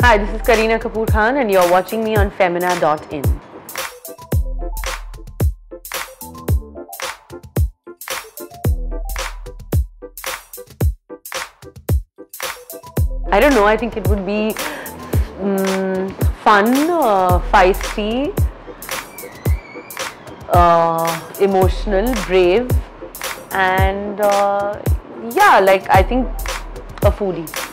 Hi, this is Kareena Kapoor Khan and you're watching me on Femina.in. I don't know, I think it would be um, fun, uh, feisty, uh, emotional, brave, and uh, yeah, like I think a foodie.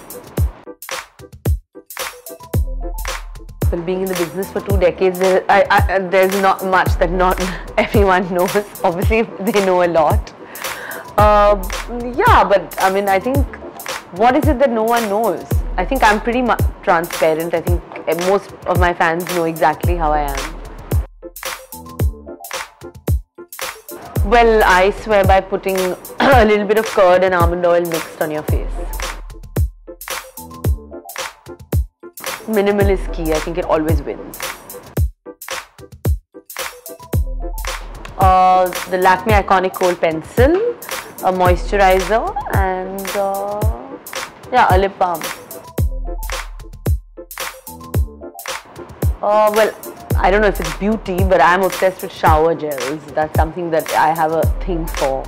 Being in the business for two decades, there, I, I, there's not much that not everyone knows. Obviously, they know a lot. Uh, yeah, but I mean, I think what is it that no one knows? I think I'm pretty transparent. I think most of my fans know exactly how I am. Well, I swear by putting a little bit of curd and almond oil mixed on your face. Minimal is key. I think it always wins. Uh, the Lakme Iconic Kohl Pencil, a moisturizer, and uh, yeah, a lip balm. Uh, well, I don't know if it's beauty, but I'm obsessed with shower gels. That's something that I have a thing for.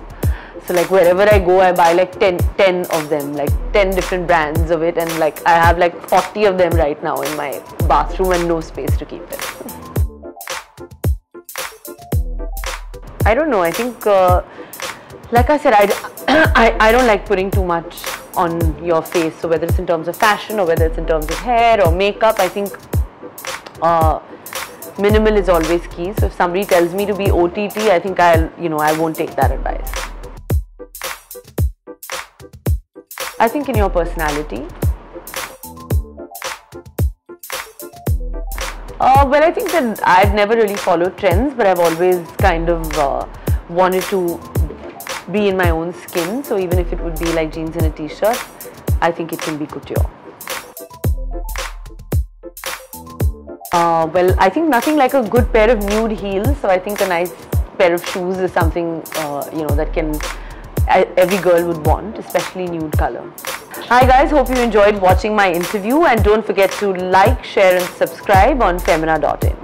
So like wherever I go, I buy like 10, 10 of them, like 10 different brands of it. And like I have like 40 of them right now in my bathroom and no space to keep it. I don't know. I think, uh, like I said, I, I, I don't like putting too much on your face. So whether it's in terms of fashion or whether it's in terms of hair or makeup, I think uh, minimal is always key. So if somebody tells me to be OTT, I think I'll, you know, I won't take that advice. I think in your personality. Uh, well, I think that I've never really followed trends, but I've always kind of uh, wanted to be in my own skin. So even if it would be like jeans and a t-shirt, I think it can be couture. Uh, well, I think nothing like a good pair of nude heels. So I think a nice pair of shoes is something uh, you know that can every girl would want, especially nude color. Hi guys, hope you enjoyed watching my interview and don't forget to like, share and subscribe on Femina.in.